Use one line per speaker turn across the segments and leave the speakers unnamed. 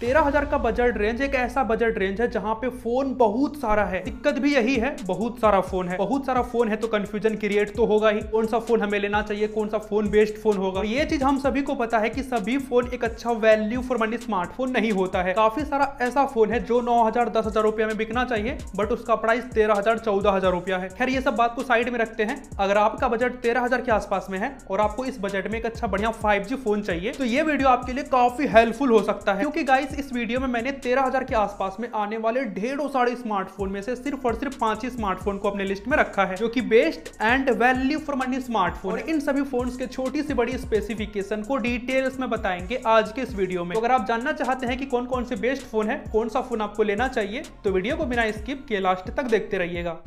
तेरह हज़ार का बजट रेंज एक ऐसा बजट रेंज है जहाँ पे फ़ोन बहुत सारा है। दिक्कत भी यही है, बहुत सारा फ़ोन है। बहुत सारा फ़ोन है तो कंफ्यूजन क्रिएट तो होगा ही। कौन सा फ़ोन हमें लेना चाहिए, कौन सा फ़ोन बेस्ट फ़ोन होगा? ये चीज़ हम सभी को पता है कि सभी फ़ोन एक अच्छा वैल्यू फॉर मनी स्मार्टफ़ोन नहीं होता है। काफ़ी सारा ऐसा फ़ोन है जो नौ हज़ार, दस हज़ार रुपया में बिकना चाहिए बट उसका प्राइस तेरह हज़ार, चौदह हज़ार रुपया है। खैर, ये सब बात को साइड में रखते हैं। अगर आपका बजट तेरह हज़ार के आसपास में है और आपको इस बजट में एक अच्छा बढ़िया फाइव फ़ोन चाहिए तो ये वीडियो आपके लिए काफ़ी हेल्पफुल हो सकता है। क्योंकि गाइस इस वीडियो में मैंने तेरह हज़ार के आसपास में आने वाले ढेरों सारे स्मार्टफ़ोन में से सिर्फ़ और सिर्फ़ पाँच ही स्मार्टफ़ोन को अपने लिस्ट में रखा है, जो कि best and value for money smartphone इन सभी फ़ोन के छोटी सी बड़ी स्पेसिफिकेशन को डिटेल्स में बताएँगे आज के इस वीडियो में। तो अगर आप जानना चाहते हैं कि कौन कौन से बेस्ट फ़ोन है, कौन सा फ़ोन आपको लेना चाहिए तो वीडियो को बिना स्किप के लास्ट तक देखते रहिएगा।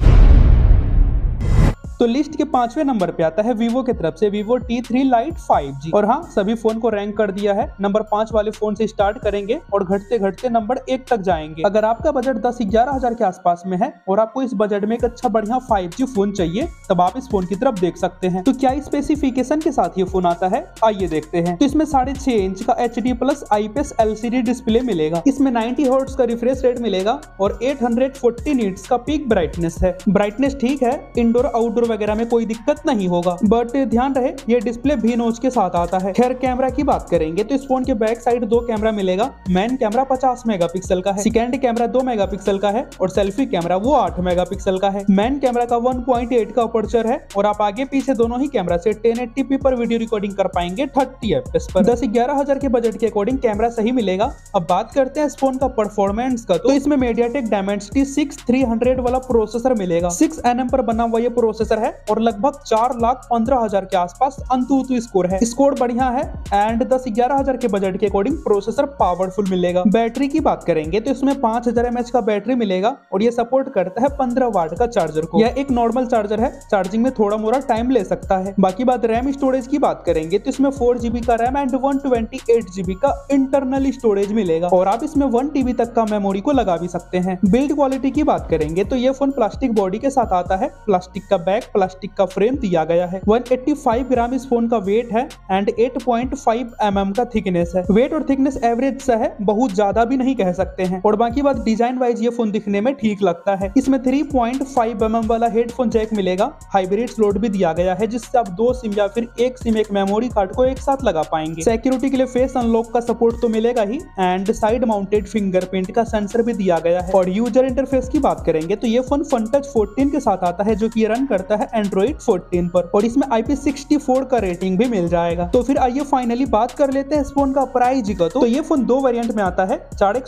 तो लिस्ट के पाँचवें नंबर पे आता है वीवो की तरफ़ से Vivo T three lite five और हाँ सभी फ़ोन को रैंक कर दिया है। नंबर पाँच वाले फ़ोन से स्टार्ट करेंगे और घटते घटते नंबर एक तक जाएँगे। अगर आपका बजट दस ग्यारह हज़ार के आसपास में है और आपको इस बजट में एक अच्छा बढ़िया फाइव फ़ोन चाहिए, तब आप इस फ़ोन की तरफ़ देख सकते हैं। तो क्या स्पेसिफिकेशन के साथ ये फ़ोन आता है? आइए देखते हैं। तो इसमें साढ़े छह इंच का H D plus IPS LCD display मिलेगा। इसमें नाइनटी हर्ट्ज का रिफ्रेश रेट मिलेगा और एट हंड्रेड का पीक ब्राइटनेस है। ब्राइटनेस ठीक है। इंडोर आउटडोर वगैरह में कोई दिक्कत नहीं होगा। बट ध्यान रहे, ये डिस्प्ले भी नोच के साथ आता है। खैर कैमरा की बात करेंगे तो इस फ़ोन के बैक साइड दो कैमरा मिलेगा। मेन कैमरा 50 मेगापिक्सल का है। सेकेंड कैमरा दो मेगापिक्सल का है और सेल्फी कैमरा वो आठ मेगापिक्सल का है। मेन कैमरा का वन का अपर्चर है और आप आगे पीछे दोनों ही कैमरा से 1080p पर वीडियो रिकॉर्डिंग कर पाएँगे थर्टी एफ़ पर। दस ग्यारह हज़ार के बजट के अकॉर्डिंग कैमरा सही मिलेगा। अब बात करते हैं इस फ़ोन का परफॉर्मेंस का। तो इसमें MediaTek Dimensity six three hundred वाला प्रोसेसर मिलेगा। सिक्स एन पर बना हुआ ये प्रोसेसर है और लगभग चार लाख पंद्रह हज़ार के आसपास अंतु स्कोर है। स्कोर बढ़िया है एंड दस ग्यारह हज़ार के बजट के अकॉर्डिंग प्रोसेसर पावरफुल मिलेगा। बैटरी की बात करेंगे तो इसमें पाँच हज़ार एमएच का बैटरी मिलेगा और ये सपोर्ट करता है पंद्रह वाट का चार्जर को। यह एक नॉर्मल चार्जर है। चार्जिंग में थोड़ा मोड़ा टाइम ले सकता है। बाकी बात रैम स्टोरेज की बात करेंगे तो इसमें फोर जीबी का RAM and one twenty eight GB का इंटरनल स्टोरेज मिलेगा। और आप इसमें वन टीबी तक का मेमोरी को लगा भी सकते हैं। बिल्ड क्वालिटी की बात करेंगे तो ये फ़ोन प्लास्टिक बॉडी के साथ आता है। प्लास्टिक का बैग प्लास्टिक का फ्रेम दिया गया है। 185 ग्राम इस फ़ोन का वेट है एंड 8.5 mm का थिकनेस है। वेट और थिकनेस एवरेज सा है, बहुत ज़्यादा भी नहीं कह सकते हैं। और बाकी बात डिज़ाइन वाइज ये फ़ोन दिखने में ठीक लगता है। इसमें 3.5 mm वाला हेडफोन जैक मिलेगा। हाइब्रिड स्लोट भी दिया गया है, जिससे आप दो सिम या फिर एक सिम एक मेमोरी कार्ड को एक साथ लगा पाएँगे। सिक्योरिटी के लिए फेस अनलॉक का सपोर्ट तो मिलेगा ही एंड साइड माउंटेड फिंगरप्रिंट का सेंसर भी दिया गया है। और यूज़र इंटरफेस की बात करेंगे तो ये फ़ोन फन टच फोर्टीन के साथ आता है, जो की रन करता है। एंड्रॉइड फोर्टीन पर और इसमें IP64 का रेटिंग भी मिल जाएगा। तो फिर आइए फाइनली बात कर लेते हैं इस फ़ोन का प्राइस का तो ये फ़ोन दो वेरिएंट में आता है। साढ़े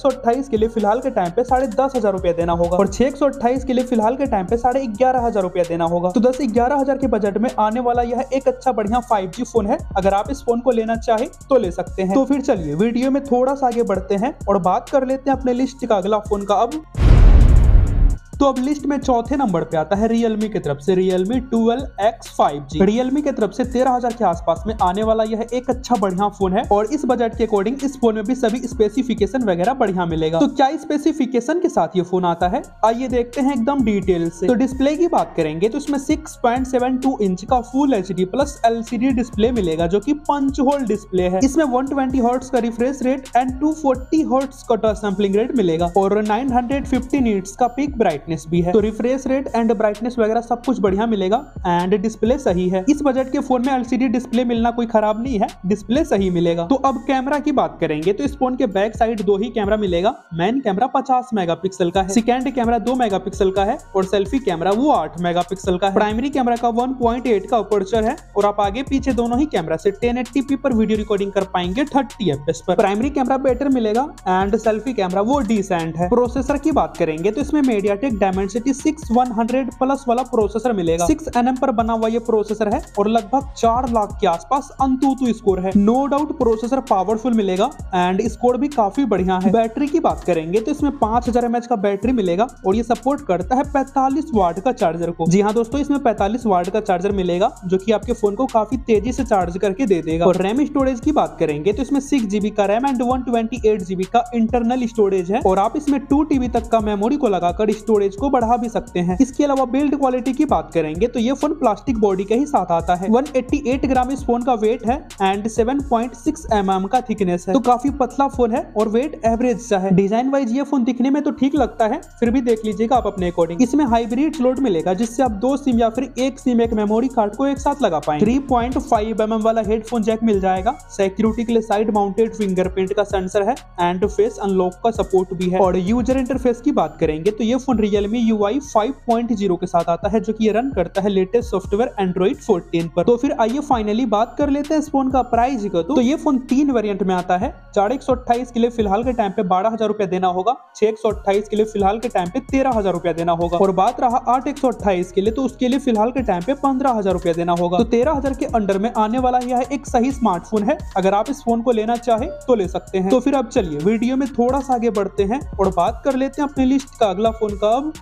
के लिए फ़िलहाल के टाइम पे साढ़े दस हज़ार रुपया देना होगा और छह सौ अट्ठाईस के लिए फ़िलहाल के टाइम पे साढ़े ग्यारह हज़ार रुपया देना होगा। तो दस ग्यारह हज़ार के बजट में आने वाला यह एक अच्छा बढ़िया फाइव फ़ोन है। अगर आप इस फ़ोन को लेना चाहे तो ले सकते हैं। तो फिर चलिए वीडियो में थोड़ा सा आगे बढ़ते हैं और बात कर लेते हैं अपने लिस्ट का अगला फ़ोन का। अब तो अब लिस्ट में चौथे नंबर पे आता है रियलमी की तरफ़ से, Realme 12X5G Realme की तरफ़ से तेरह हज़ार के आसपास में आने वाला यह एक अच्छा बढ़िया फ़ोन है और इस बजट के अकॉर्डिंग इस फ़ोन में भी सभी स्पेसिफिकेशन वगैरह बढ़िया मिलेगा। तो क्या स्पेसिफिकेशन के साथ ये फ़ोन आता है? आइए देखते हैं एकदम डिटेल से। तो डिस्प्ले की बात करेंगे तो इसमें six point seven two inch का full H plus LCD display मिलेगा, जो की पंच होल डिस्प्ले है। इसमें वन ट्वेंटी का refresh rate and two forty का टच सैम्पलिंग रेट मिलेगा और नाइन हंड्रेड का पिक ब्राइट ब्राइटनेस भी है। तो रिफ्रेश रेट एंड ब्राइटनेस वगैरह सब कुछ बढ़िया मिलेगा एंड डिस्प्ले सही है। इस बजट के फ़ोन में एलसीडी डिस्प्ले मिलना कोई खराब नहीं है डिस्प्ले सही मिलेगा। तो अब कैमरा की बात करेंगे तो इस फ़ोन के बैक साइड दो ही कैमरा मिलेगा। मेन कैमरा पचास मेगा का है सेकेंड कैमरा दो मेगा का है और सेल्फी कैमरा वो आठ मेगा का है। प्राइमरी कैमरा का वन का अपर्चर है और आप आगे पीछे दोनों ही कैमरा से टेन पर वीडियो रिकॉर्डिंग कर पाएँगे थर्टी एफ़ पर। प्राइमरी कैमरा बेटर मिलेगा एंड सेल्फी कैमरा वो डिसेंट है। प्रोसेसर की बात करेंगे तो इसमें MediaTek Dimensity six one hundred plus वाला प्रोसेसर मिलेगा। सिक्स एन पर बना हुआ ये प्रोसेसर है और लगभग चार लाख के आसपास अंतुतु स्कोर है। नो डाउट प्रोसेसर पावरफुल मिलेगा एंड स्कोर भी काफ़ी बढ़िया है। बैटरी की बात करेंगे तो इसमें पाँच हज़ार का बैटरी मिलेगा और ये सपोर्ट करता है पैंतालीस वाट का चार्जर को। जी हाँ दोस्तों, इसमें पैंतालीस वाट का चार्जर मिलेगा जो की आपके फ़ोन को काफ़ी तेज़ी से चार्ज करके दे देगा। और रैम स्टोरेज की बात करेंगे तो इसमें सिक्स जीबी का रैम एंड वन जीबी का इंटरनल स्टोरेज है और आप इसमें टू टीबी तक का मेमोरी को लगाकर स्टोरेज स्टोरेज को बढ़ा भी सकते हैं। इसके अलावा बिल्ड क्वालिटी की बात करेंगे तो ये फ़ोन प्लास्टिक बॉडी के ही साथ आता है। 188 ग्राम इस फ़ोन का वेट है एंड 7.6 mm का थिकनेस है। तो काफ़ी पतला फ़ोन है और वेट एवरेज सा है। डिज़ाइन वाइज ये फ़ोन दिखने में तो ठीक लगता है, फिर भी देख लीजिएगा आप अपने अकॉर्डिंग इसमें हाइब्रिड स्लोट मिलेगा, जिससे आप दो सिम या फिर एक सिम एक मेमोरी कार्ड को एक साथ लगा पाए थ्री पॉइंट एम वाला हेडफोन जैक मिल जाएगा। सिक्योरिटी के लिए साइड माउंटेड फिंगरप्रिंट का सेंसर है एंड फेस अनलॉक का सपोर्ट भी है। और यूज़र इंटरफेस की बात करेंगे तो ये फ़ोन रियलमी यू आई के साथ आता है, जो कि ये रन करता है लेटेस्ट सॉफ्टवेयर एंड्रॉइड फोर्टीन पर। तो फिर आइए फाइनली बात कर लेते हैं इस फ़ोन का प्राइस का। तो ये फ़ोन तीन वेरियंट में आता है। चार एक सौ अट्ठाईस के लिए फ़िलहाल के टाइम पे बारह हज़ार रुपया देना होगा, छह एक सौ अट्ठाईस के लिए फ़िलहाल के टाइम पे तेरह हज़ार रुपया देना होगा और बात रहा आठ एक सौ अट्ठाईस के लिए तो उसके लिए फ़िलहाल के टाइम पे पंद्रह हज़ार रुपया देना होगा। तो तेरह हज़ार के अंडर में आने वाला यह एक सही स्मार्टफ़ोन है। अगर आप इस फ़ोन को लेना चाहे तो ले सकते हैं। तो फिर अब चलिए वीडियो में थोड़ा सा आगे बढ़ते हैं और बात कर लेते हैं अपनी लिस्ट का अगला फ़ोन का। अब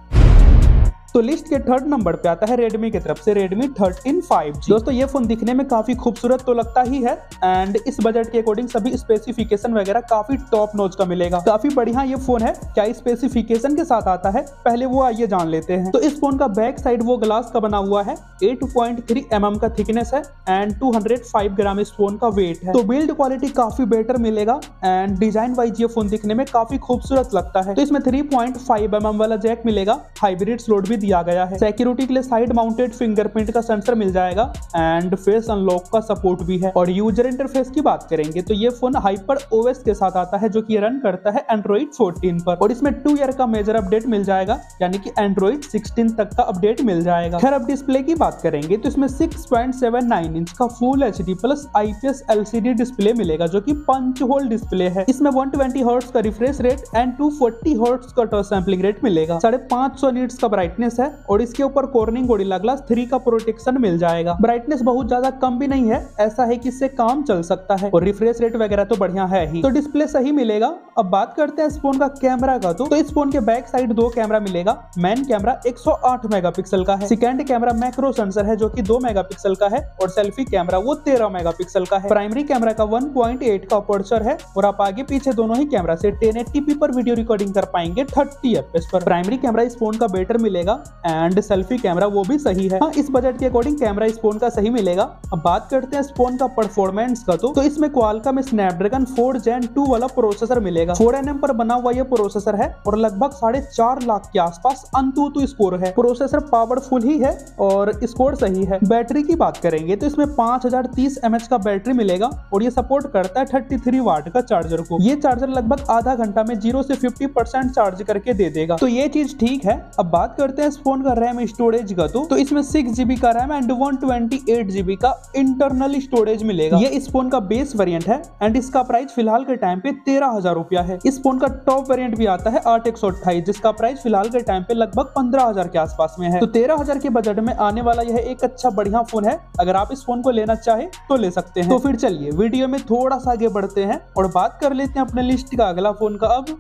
तो लिस्ट के थर्ड नंबर पे आता है रेडमी की तरफ़ से रेडमी थर्टीन फाइव दोस्तों, ये फ़ोन दिखने में काफ़ी खूबसूरत तो लगता ही है एंड इस बजट के अकॉर्डिंग सभी स्पेसिफिकेशन वगैरह काफ़ी टॉप नोच का मिलेगा। काफ़ी बढ़िया ये फ़ोन है, क्या स्पेसिफिकेशन के साथ आता है, पहले वो आइए जान लेते हैं। तो इस फ़ोन का बैक साइड वो ग्लास का बना हुआ है एट पॉइंट थ्री एम का थिकनेस है and two hundred five gram इस फ़ोन का वेट है। तो बिल्ड क्वालिटी काफ़ी बेटर मिलेगा एंड डिज़ाइन वाइज ये फ़ोन दिखने में काफ़ी खूबसूरत लगता है। तो इसमें थ्री पॉइंट फाइव एम वाला जैक मिलेगा हाइब्रिड स्लोट भी दिया गया है। सिक्योरिटी के लिए साइड माउंटेड फिंगरप्रिंट का सेंसर मिल जाएगा एंड फेस अनलॉक का सपोर्ट भी है। और यूज़र इंटरफेस की बात करेंगे तो ये फ़ोन हाइपर ओएस के साथ आता है जो कि रन करता है एंड्रॉइड 14 पर। और इसमें टू ईयर का मेजर अपडेट मिल जाएगा, यानी कि एंड्रॉइड 16 तक का अपडेट मिल जाएगा। खैर, अब डिस्प्ले की बात करेंगे तो इसमें 6.79 इंच का full HD plus IPS LCD display मिलेगा जो कि पंच होल डिस्प्ले है। इसमें 120 हर्ट्ज का रिफ्रेश रेट एंड 240 हर्ट्ज का टच सैम्पलिंग रेट मिलेगा। साढ़े पाँच सौ नीट्स का ब्राइटनेस है और इसके ऊपर कॉर्निंग गोरिल्ला ग्लास थ्री का प्रोटेक्शन मिल जाएगा। ब्राइटनेस बहुत ज़्यादा कम भी नहीं है ऐसा है कि इससे काम चल सकता है। और रिफ्रेश रेट वगैरह तो बढ़िया है ही। तो डिस्प्ले सही मिलेगा। अब बात करते हैं इस फ़ोन का कैमरा का तो, तो इस फ़ोन के बैक साइड दो कैमरा मिलेगा। मेन कैमरा 108 मेगापिक्सल का है। सेकेंड कैमरा मैक्रो सेंसर है जो कि 2 मेगापिक्सल का है और सेल्फी कैमरा वो 13 मेगापिक्सल का है। प्राइमरी कैमरा का 1.8 का अपर्चर है और आप आगे पीछे दोनों ही कैमरा से 1080p पर वीडियो रिकॉर्डिंग कर पाएँगे 30 एफपीएस पर प्राइमरी कैमरा इस फ़ोन का बेटर मिलेगा। एंड सेल्फी कैमरा वो भी सही है। हाँ इस बजट के अकॉर्डिंग कैमरा इस फ़ोन का सही मिलेगा। अब बात करते हैं इस फ़ोन का परफॉर्मेंस का तो, तो इसमें Qualcomm Snapdragon four gen two वाला प्रोसेसर मिलेगा। फोर एन पर बना हुआ ये प्रोसेसर है और लगभग साढ़े चार लाख के आसपास अंतु स्कोर है। प्रोसेसर पावरफुल ही है और स्कोर सही है। बैटरी की बात करेंगे तो इसमें पाँच हज़ार तीस का बैटरी मिलेगा और ये सपोर्ट करता है थर्टी थ्री वाट का चार्जर को। ये चार्जर लगभग आधा घंटा में ज़ीरो से फिफ्टी परसेंट चार्ज करके दे देगा। तो ये चीज़ ठीक है। अब बात करते हैं इस फ़ोन का रैम स्टोरेज का तो, तो इसमें सिक्स जीबी का RAM and one twenty eight GB का इंटरनल स्टोरेज मिलेगा। ये इस फ़ोन का बेस वेरिएंट है एंड इसका प्राइस फ़िलहाल के टाइम पे तेरह हज़ार रुपया है। इस फ़ोन का टॉप वेरिएंट भी आता है आठ एक सौ अट्ठाईस जिसका प्राइस फ़िलहाल के टाइम पे लगभग पंद्रह हज़ार के आसपास में है। तो तेरह हज़ार के बजट में आने वाला यह एक अच्छा बढ़िया फ़ोन है। अगर आप इस फ़ोन को लेना चाहे तो ले सकते हैं। तो फिर चलिए वीडियो में थोड़ा सा आगे बढ़ते हैं और बात कर लेते हैं अपने लिस्ट का अगला फ़ोन का अब।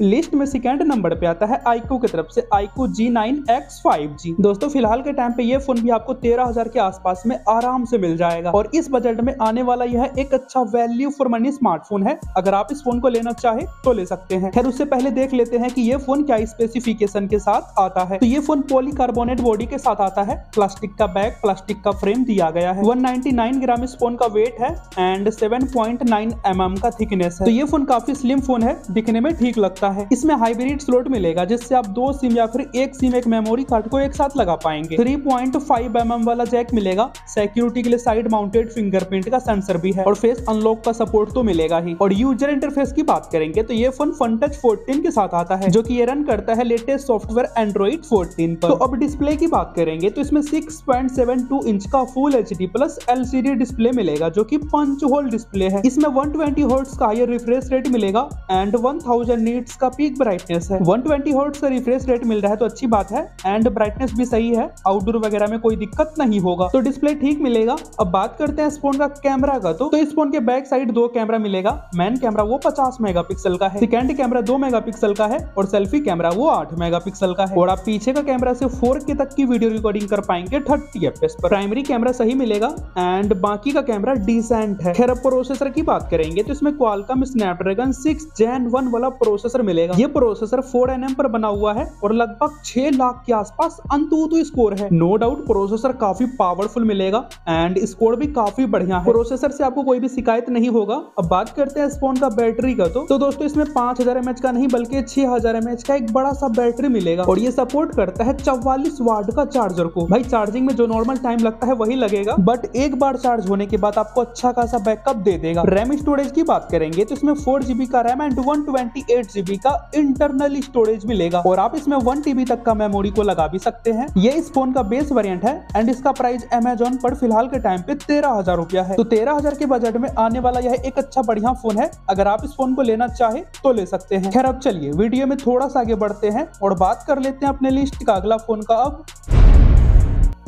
लिस्ट में सेकेंड नंबर पे आता है आईको की तरफ़ से iQOO Z nine X five G दोस्तों, फ़िलहाल के टाइम पे ये फ़ोन भी आपको तेरह हज़ार के आसपास में आराम से मिल जाएगा। और इस बजट में आने वाला यह एक अच्छा वैल्यू फॉर मनी स्मार्टफ़ोन है। अगर आप इस फ़ोन को लेना चाहे तो ले सकते हैं। खैर, उससे पहले देख लेते हैं कि ये फ़ोन क्या स्पेसिफिकेशन के साथ आता है। तो ये फ़ोन पॉलीकार्बोनेट बॉडी के साथ आता है। प्लास्टिक का बैग प्लास्टिक का फ्रेम दिया गया है। वन ग्राम इस फ़ोन का वेट है एंड सेवन mm का थिकनेस है। तो ये फ़ोन काफ़ी स्लिम फ़ोन है। दिखने में ठीक लगता सकता है। इसमें हाइब्रिड स्लोट मिलेगा, जिससे आप दो सिम या फिर एक सिम एक मेमोरी कार्ड को एक साथ लगा पाएँगे। थ्री पॉइंट फाइव एम वाला जैक मिलेगा। सिक्योरिटी के लिए साइड माउंटेड फिंगरप्रिंट का सेंसर भी है और फेस अनलॉक का सपोर्ट तो मिलेगा ही। और यूज़र इंटरफेस की बात करेंगे तो ये फ़ोन फन टच फोर्टीन के साथ आता है, जो की ये रन करता है लेटेस्ट सॉफ्टवेयर एंड्रॉइड फोर्टीन पर। तो अब डिस्प्ले की बात करेंगे तो इसमें six point seven two inch का full H D plus LCD display मिलेगा, जो की पंच होल डिस्प्ले है। इसमें वन ट्वेंटी का हायर रिफ्रेश रेट मिलेगा एंड वन थाउज़ेंड नीट्स का पीक ब्राइटनेस है। 120 ट्वेंटी का रिफ्रेश रेट मिल रहा है तो अच्छी बात है। एंड ब्राइटनेस भी सही है। आउटडोर वगैरह में कोई दिक्कत नहीं होगा। तो डिस्प्ले ठीक मिलेगा। अब बात करते हैं इस फ़ोन का कैमरा का। तो, तो इस फ़ोन के बैक साइड दो कैमरा मिलेगा। मेन कैमरा वो पचास मेगा का है। सेकेंड कैमरा दो मेगा का है। और सेल्फी कैमरा वो आठ मेगा का है। और आप पीछे का कैमरा से के तक की वीडियो रिकॉर्डिंग कर पाएँगे थर्टी एफ़ पर। प्राइमरी कैमरा सही मिलेगा। एंड बाकी का कैमरा डिसेंट है। खैर प्रोसेसर की बात करेंगे तो इसमें Qualcomm Snapdragon six gen one वाला प्रोसेसर मिलेगा। ये प्रोसेसर फोर एनएम पर बना हुआ है और लगभग छह लाख के आसपास अंतुतु स्कोर है। नो डाउट प्रोसेसर काफ़ी पावरफुल मिलेगा एंड स्कोर भी काफ़ी बढ़िया है। प्रोसेसर से आपको कोई भी शिकायत नहीं होगा। अब बात करते हैं इस फ़ोन का बैटरी का तो, तो दोस्तों इसमें पाँच हज़ार का नहीं बल्कि छह हज़ार का एक बड़ा सा बैटरी मिलेगा और ये सपोर्ट करता है चौवालीस वाट का चार्जर को। भाई चार्जिंग में जो नॉर्मल टाइम लगता है वही लगेगा। बट एक बार चार्ज होने के बाद आपको अच्छा खासा बैकअप दे देगा। रैम स्टोरेज की बात करेंगे तो इसमें फोर जीबी का RAM and one twenty eight GB का इंटरनल स्टोरेज मिलेगा और आप इसमें वन टीबी तक का मेमोरी को लगा भी सकते हैं। ये इस फ़ोन का बेस वेरिएंट है एंड इसका प्राइस अमेजोन पर फ़िलहाल के टाइम पे तेरह हज़ार रुपया है। तो तेरह हज़ार के बजट में आने वाला यह एक अच्छा बढ़िया फ़ोन है। अगर आप इस फ़ोन को लेना चाहे तो ले सकते हैं। खैर, अब चलिए वीडियो में थोड़ा सा आगे बढ़ते हैं और बात कर लेते हैं अपने लिस्ट का अगला फ़ोन का अब।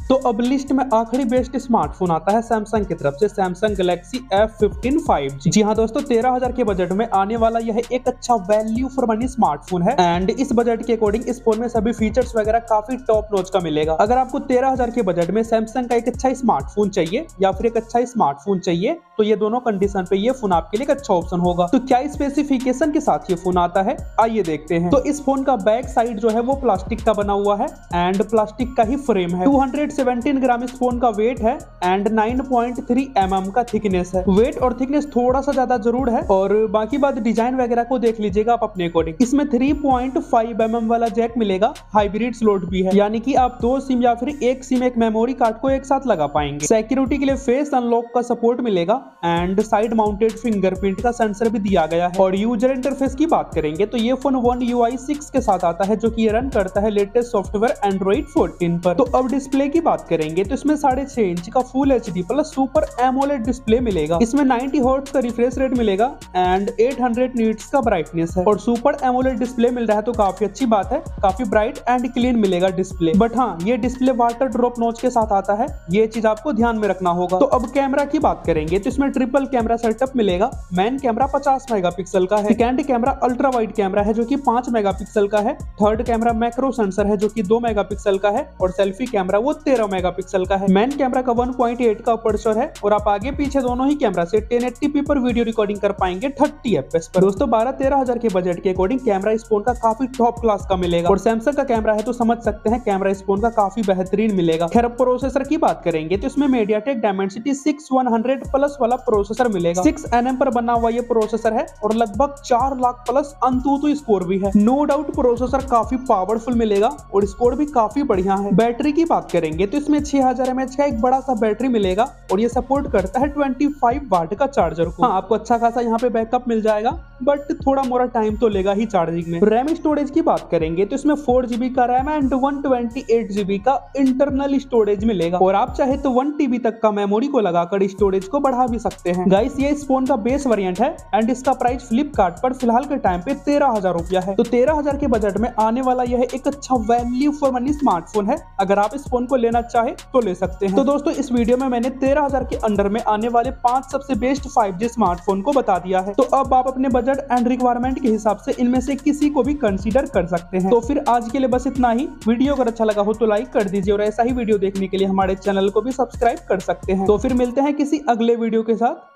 तो अब लिस्ट में आखिरी बेस्ट स्मार्टफ़ोन आता है सैमसंग की तरफ़ से Samsung Galaxy F fifteen five G हाँ दोस्तों, तेरह हज़ार के बजट में आने वाला यह एक अच्छा वैल्यू फॉर मनी स्मार्टफ़ोन है। एंड इस बजट के अकॉर्डिंग इस फ़ोन में सभी फीचर्स वगैरह काफ़ी टॉप नोच का मिलेगा। अगर आपको तेरह हज़ार के बजट में सैमसंग का एक अच्छा स्मार्टफ़ोन चाहिए या फिर एक अच्छा स्मार्टफ़ोन चाहिए तो ये दोनों कंडीशन पे ये फ़ोन आपके लिए एक अच्छा ऑप्शन होगा। तो क्या स्पेसिफिकेशन के साथ ये फ़ोन आता है? आइए देखते हैं। तो इस फ़ोन का बैक साइड जो है वो प्लास्टिक का बना हुआ है एंड प्लास्टिक का ही फ्रेम है। टू 17 ग्राम इस फ़ोन का वेट है एंड 9.3 mm का थिकनेस है। वेट और थिकनेस थोड़ा सा ज़्यादा ज़रूर है और बाकी बात डिज़ाइन वगैरह को देख लीजिएगा आप अपने अकॉर्डिंग इसमें 3.5 mm वाला जैक मिलेगा हाइब्रिड स्लोट भी है। यानी कि आप दो सिम या फिर एक सिम एक मेमोरी कार्ड को एक साथ लगा पाएँगे। सिक्योरिटी के लिए फेस अनलॉक का सपोर्ट मिलेगा एंड साइड माउंटेड फिंगरप्रिंट का सेंसर भी दिया गया है। और यूज़र इंटरफेस की बात करेंगे तो ये phone one you I six के साथ आता है, जो की रन करता है लेटेस्ट सॉफ्टवेयर एंड्रॉइड फोर्टीन पर। तो अब डिस्प्ले की बात करेंगे तो इसमें साढ़े छह इंच का full H D plus super AMOLED display मिलेगा। इसमें 90 हर्ट्ज का रिफ्रेश रेट मिलेगा एंड 800 हंड्रेड नीट्स का ब्राइटनेस है। और सुपर एमोलेट डिस्प्ले मिल रहा है तो काफ़ी अच्छी बात है, काफ़ी ब्राइट एंड क्लीन मिलेगा डिस्प्ले बट हाँ ये डिस्प्ले वाटर ड्रॉप नोच के साथ आता है, ये चीज़ आपको ध्यान में रखना होगा। तो अब कैमरा की बात करेंगे तो इसमें ट्रिपल कैमरा सेटअप मिलेगा। मेन कैमरा पचास मेगा का है। Second camera ultra wide camera है, जो की पाँच मेगा का है। थर्ड कैमरा मैक्रो सेंसर है, जो की दो मेगा का है। और सेल्फी कैमरा वो तेरह मेगा का है। मेन कैमरा का 1.8 का अपर्चर है। और आप आगे पीछे दोनों ही कैमरा से 1080p पर वीडियो रिकॉर्डिंग कर पाएँगे 30 एफएस पर। दोस्तों, बारह तेरह हज़ार के बजट के अकॉर्डिंग कैमरा इस फ़ोन का काफ़ी टॉप क्लास का मिलेगा। और सैमसंग का कैमरा है तो समझ सकते हैं कैमरा इस फ़ोन का काफ़ी बेहतरीन मिलेगा। खैर प्रोसेसर की बात करेंगे तो इसमें MediaTek Dimensity six one hundred plus वाला प्रोसेसर मिलेगा। सिक्स एन पर बना हुआ ये प्रोसेसर है और लगभग चार लाख प्लस अंतुतु स्कोर भी है। नो डाउट प्रोसेसर काफ़ी पावरफुल मिलेगा और स्कोर भी काफ़ी बढ़िया है। बैटरी की बात करेंगे तो इसमें छह हज़ार का एक बड़ा सा बैटरी मिलेगा और ये सपोर्ट करता है 25 वाट का चार्जर को। हाँ आपको अच्छा खासा यहाँ पे बैकअप मिल जाएगा। बट थोड़ा मोरा टाइम तो लेगा ही चार्जिंग में। रैम स्टोरेज की बात करेंगे तो इसमें फोर जीबी का RAM and one twenty eight GB का इंटरनल स्टोरेज मिलेगा। और आप चाहे तो वन टीबी तक का मेमोरी को लगाकर स्टोरेज को बढ़ा भी सकते हैं। गाइस ये इस फ़ोन का बेस वेरिएंट है एंड इसका प्राइस फ्लिपकार्ट पर फ़िलहाल के टाइम पे तेरह हज़ार रुपया है। तो तेरह हज़ार के बजट में आने वाला यह एक अच्छा वैल्यू फॉर मनी स्मार्टफ़ोन है। अगर आप इस फ़ोन को लेना चाहे तो ले सकते हैं। तो दोस्तों, इस वीडियो में मैंने तेरह हज़ार के अंडर में आने वाले पाँच सबसे बेस्ट फाइव स्मार्टफ़ोन को बता दिया है। तो अब आप अपने बजट एंड रिक्वायरमेंट के हिसाब से इनमें से किसी को भी कंसिडर कर सकते हैं। तो फिर आज के लिए बस इतना ही। वीडियो अगर अच्छा लगा हो तो लाइक कर दीजिए और ऐसा ही वीडियो देखने के लिए हमारे चैनल को भी सब्सक्राइब कर सकते हैं। तो फिर मिलते हैं किसी अगले वीडियो के साथ।